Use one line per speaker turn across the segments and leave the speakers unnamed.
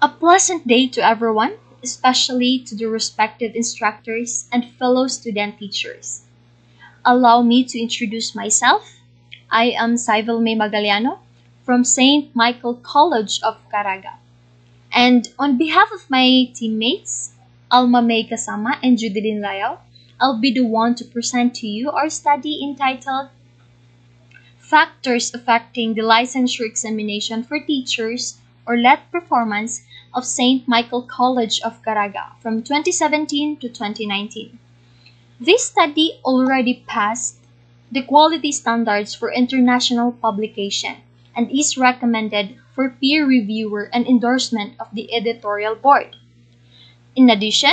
A pleasant day to everyone, especially to the respective instructors and fellow student teachers. Allow me to introduce myself. I am Syvel Mae Magallano from St. Michael College of Caraga. And on behalf of my teammates, Alma May Kasama and Judilyn Layao, I'll be the one to present to you our study entitled Factors Affecting the Licensure Examination for Teachers or LET Performance of St. Michael College of Caraga from 2017 to 2019. This study already passed the quality standards for international publication and is recommended for peer reviewer and endorsement of the editorial board. In addition,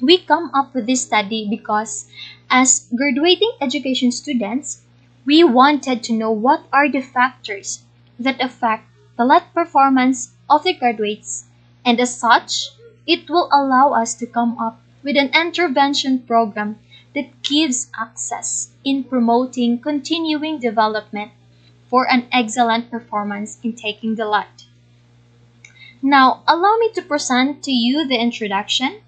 we come up with this study because as graduating education students, we wanted to know what are the factors that affect LET performance of the graduates and as such, it will allow us to come up with an intervention program that gives access in promoting continuing development for an excellent performance in taking the LET. Now, allow me to present to you the introduction.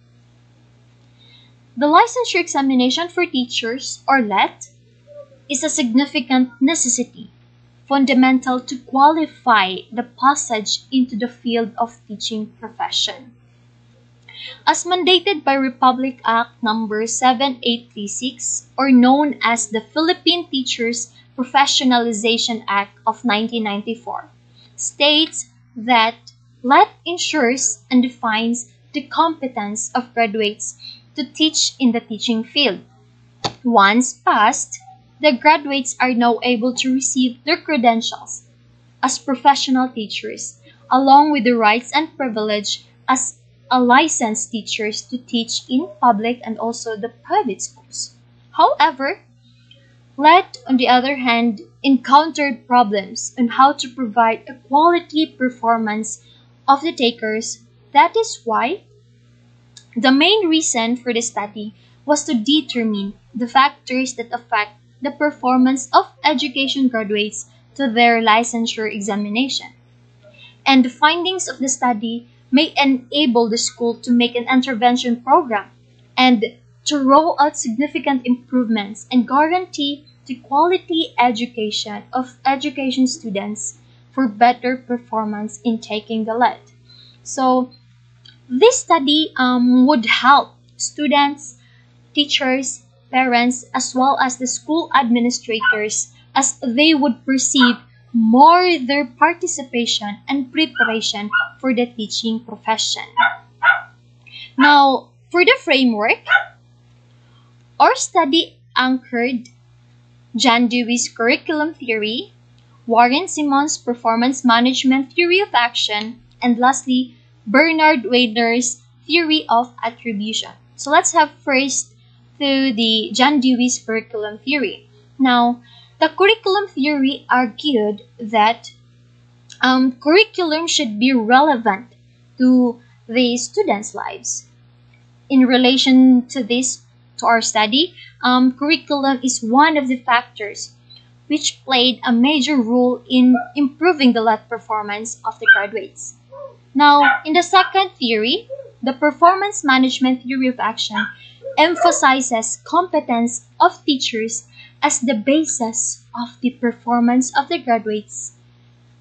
The licensure examination for teachers, or LET, is a significant necessity, fundamental to qualify the passage into the field of teaching profession. As mandated by Republic Act number 7836 or known as the Philippine Teachers Professionalization Act of 1994, states that LET ensures and defines the competence of graduates to teach in the teaching field. Once passed, the graduates are now able to receive their credentials as professional teachers, along with the rights and privilege as a licensed teachers to teach in public and also the private schools. However, LET, on the other hand, encountered problems on how to provide a quality performance of the takers. That is why the main reason for the study was to determine the factors that affect the performance of education graduates to their licensure examination. And the findings of the study may enable the school to make an intervention program and to roll out significant improvements and guarantee the quality education of education students for better performance in taking the LET. So this study um, would help students, teachers, parents, as well as the school administrators as they would perceive more their participation and preparation for the teaching profession. Now, for the framework, our study anchored John Dewey's curriculum theory, Warren Simon's performance management theory of action, and lastly, Bernard Weiner's theory of attribution. So let's have first to the John Dewey's curriculum theory. Now, the curriculum theory argued that um, curriculum should be relevant to the students' lives. In relation to this, to our study, um, curriculum is one of the factors which played a major role in improving the LET performance of the graduates. Now, in the second theory, the performance management theory of action emphasizes competence of teachers as the basis of the performance of the graduates.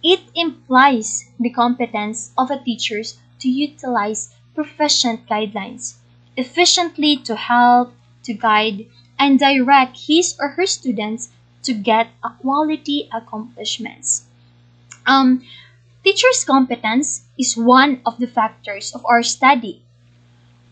It implies the competence of a teacher to utilize proficient guidelines efficiently to help, to guide, and direct his or her students to get a quality accomplishments. Um, teacher's competence is one of the factors of our study,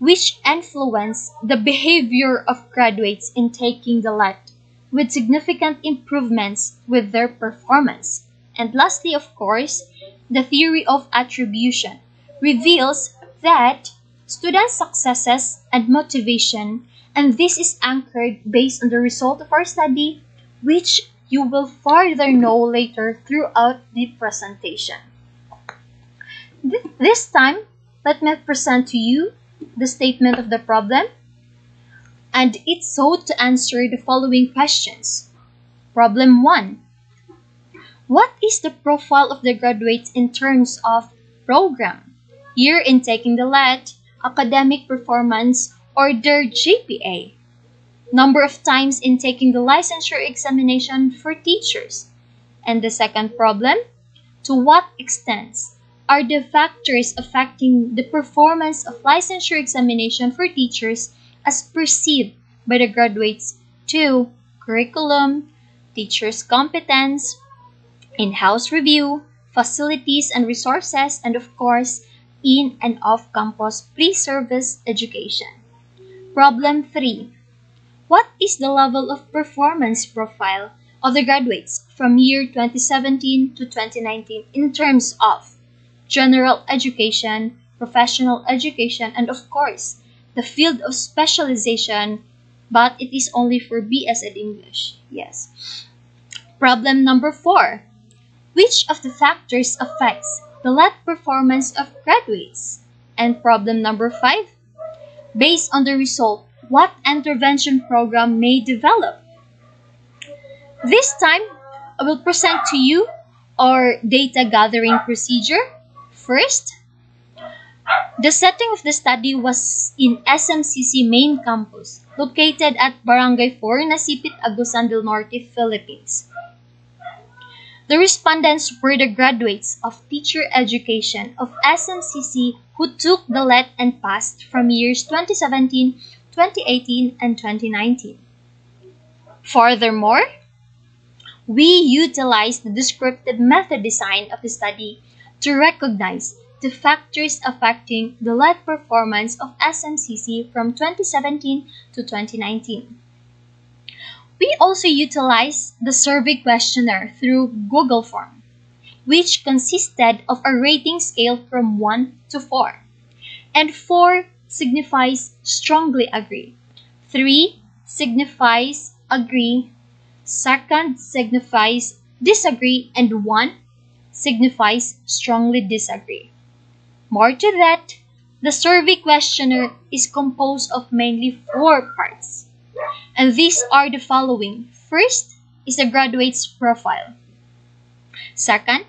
which influence the behavior of graduates in taking the LET, with significant improvements with their performance. And lastly, of course, the theory of attribution reveals that student successes and motivation and this is anchored based on the result of our study, which you will further know later throughout the presentation. This time, let me present to you the statement of the problem, and it sought to answer the following questions. Problem 1. What is the profile of the graduates in terms of program, year in taking the LET, academic performance, or their GPA. Number of times in taking the licensure examination for teachers. And the second problem, to what extent are the factors affecting the performance of licensure examination for teachers as perceived by the graduates to curriculum, teachers' competence, in-house review, facilities and resources, and of course, in and off-campus pre-service education. Problem 3. What is the level of performance profile of the graduates from year 2017 to 2019 in terms of general education, professional education, and of course, the field of specialization, but it is only for BS Ed English. Yes. Problem number 4. Which of the factors affects the LET performance of graduates? And problem number 5. Based on the result, what intervention program may develop? This time, I will present to you our data gathering procedure. First, the setting of the study was in SMCC main campus, located at Barangay 4, Nasipit, Agusan del Norte, Philippines. The respondents were the graduates of teacher education of SMCC who took the LET and passed from years 2017, 2018, and 2019. Furthermore, we utilized the descriptive method design of the study to recognize the factors affecting the LET performance of SMCC from 2017 to 2019. We also utilized the survey questionnaire through Google Form, which consisted of a rating scale from 1 to 4. And 4 signifies strongly agree. 3 signifies agree. Second signifies disagree. And 1 signifies strongly disagree. More to that, the survey questionnaire is composed of mainly four parts. And these are the following. First is the graduate's profile. Second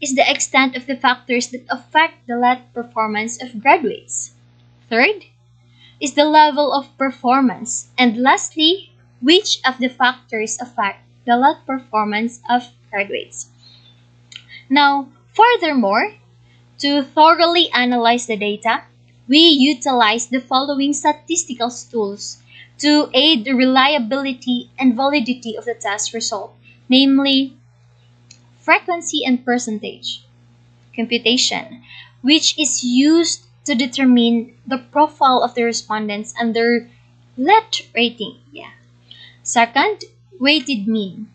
is the extent of the factors that affect the LET performance of graduates. Third is the level of performance. And lastly, which of the factors affect the LET performance of graduates. Now, furthermore, to thoroughly analyze the data, we utilize the following statistical tools to aid the reliability and validity of the test result, namely frequency and percentage computation, which is used to determine the profile of the respondents and their LET rating. Yeah. Second, weighted mean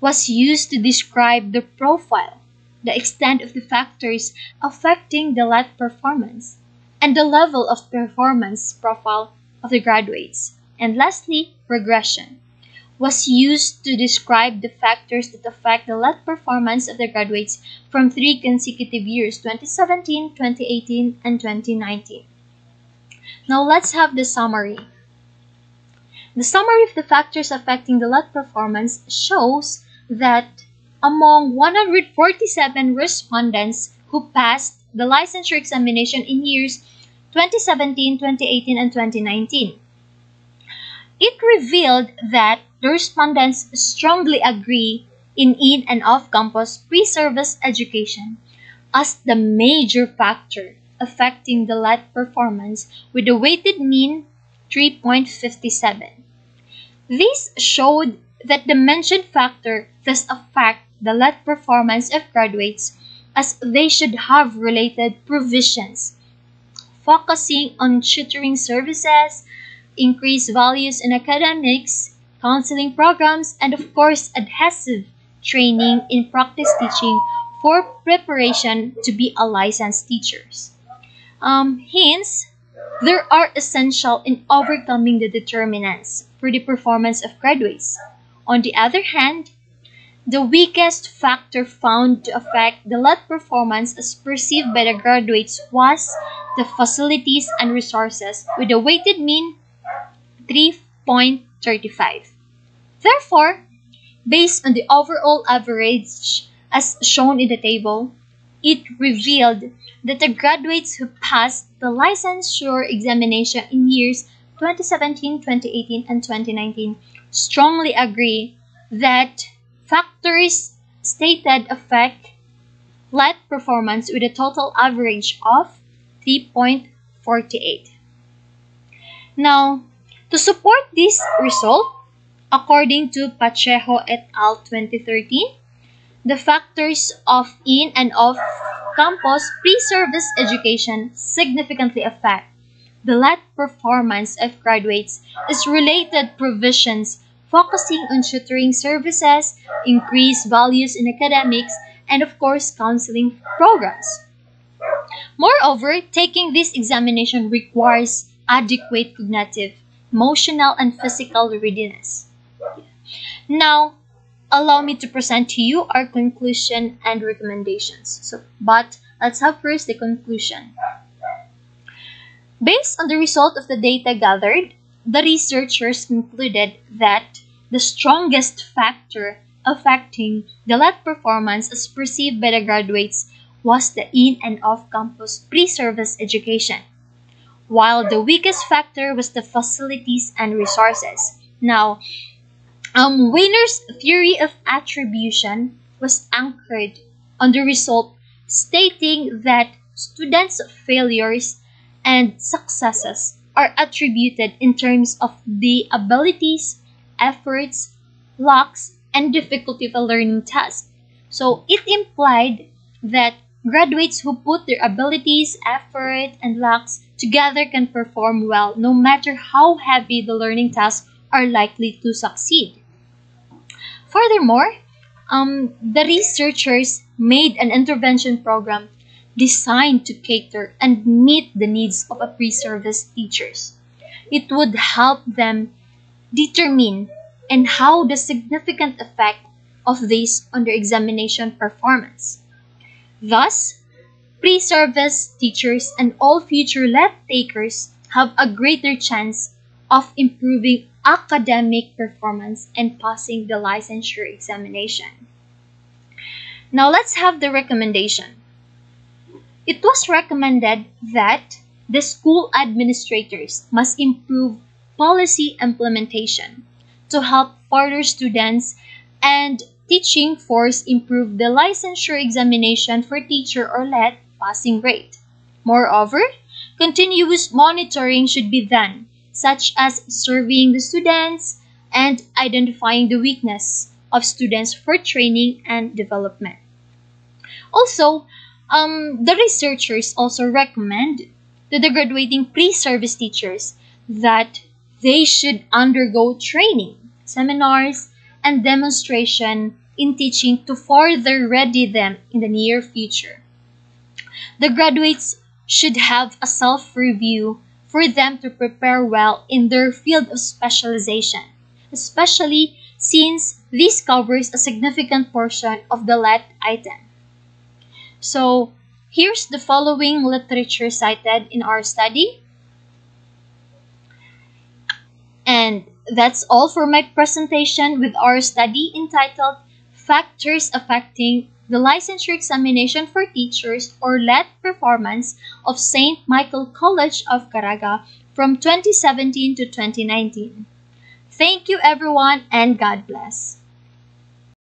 was used to describe the profile, the extent of the factors affecting the LET performance, and the level of performance profile of the graduates. And lastly, regression was used to describe the factors that affect the LET performance of the graduates from three consecutive years 2017, 2018, and 2019. Now let's have the summary. The summary of the factors affecting the LET performance shows that among 147 respondents who passed the licensure examination in years 2017, 2018, and 2019, it revealed that the respondents strongly agree in in and off-campus pre-service education as the major factor affecting the LET performance with a weighted mean 3.57. This showed that the mentioned factor does affect the LET performance of graduates as they should have related provisions, focusing on tutoring services, increased values in academics, counseling programs, and of course, adhesive training in practice teaching for preparation to be a licensed teachers. Um, hence, there are essential in overcoming the determinants for the performance of graduates. On the other hand, the weakest factor found to affect the LET performance as perceived by the graduates was the facilities and resources with a weighted mean 3.35. Therefore, based on the overall average as shown in the table, it revealed that the graduates who passed the licensure examination in years 2017, 2018, and 2019 strongly agree that factors stated affect LET performance with a total average of 3.48. Now, to support this result, according to Pacheco et al. 2013, the factors of in and off campus pre-service education significantly affect the LET performance of graduates is related provisions focusing on tutoring services, increased values in academics, and of course counseling programs. Moreover, taking this examination requires adequate cognitive, emotional, and physical readiness. Now, allow me to present to you our conclusion and recommendations. So, but let's have first the conclusion. Based on the result of the data gathered, the researchers concluded that the strongest factor affecting the LET performance as perceived by the graduates was the in and off campus pre-service education, while the weakest factor was the facilities and resources. Now, um, Weiner's theory of attribution was anchored on the result stating that students' failures and successes are attributed in terms of the abilities, efforts, locks, and difficulty of a learning task. So it implied that graduates who put their abilities, effort, and locks together can perform well no matter how heavy the learning tasks are likely to succeed. Furthermore, um, the researchers made an intervention program designed to cater and meet the needs of a pre-service teachers. It would help them determine and how the significant effect of this on their examination performance. Thus, pre-service teachers and all future LET takers have a greater chance of improving academic performance and passing the licensure examination. Now let's have the recommendation. It was recommended that the school administrators must improve policy implementation to help further students and teaching force improve the licensure examination for teacher or LET passing rate. Moreover, continuous monitoring should be done such as surveying the students and identifying the weakness of students for training and development. Also, um, the researchers also recommend to the graduating pre-service teachers that they should undergo training, seminars, and demonstration in teaching to further ready them in the near future. The graduates should have a self-review for them to prepare well in their field of specialization, especially since this covers a significant portion of the LET item. So, here's the following literature cited in our study. And that's all for my presentation with our study entitled Factors Affecting the licensure examination for teachers or LET performance of St. Michael College of Caraga from 2017 to 2019. Thank you everyone and God bless.